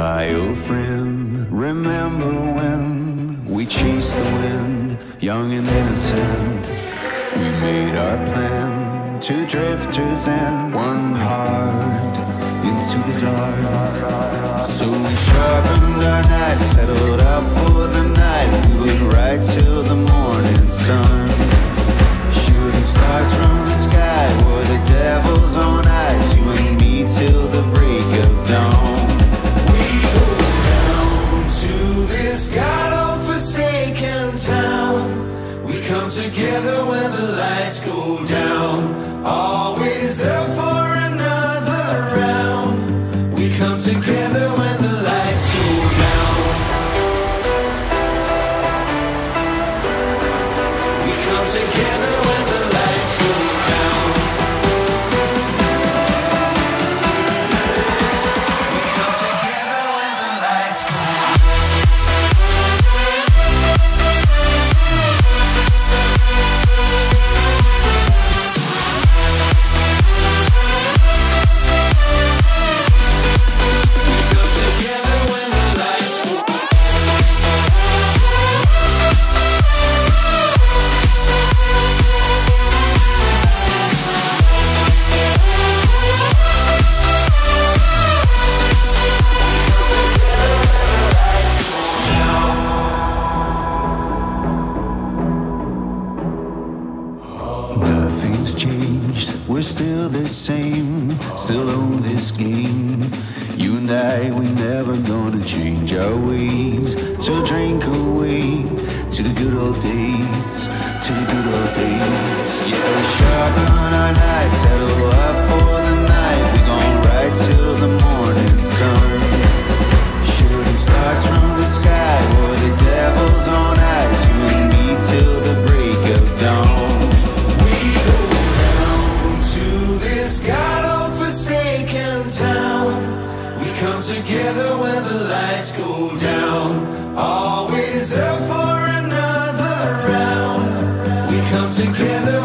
my old friend. Remember when we chased the wind, young and innocent? We made our plan, two drifters and one heart into the dark. So we sharpened our knives. Together when the lights go down. Always up for another round. We come together when the lights go down. We come together still the same, still own this game. You and I, we never gonna change our ways. So drink away to the good old days. when the lights go down. Always up for another round. We come together.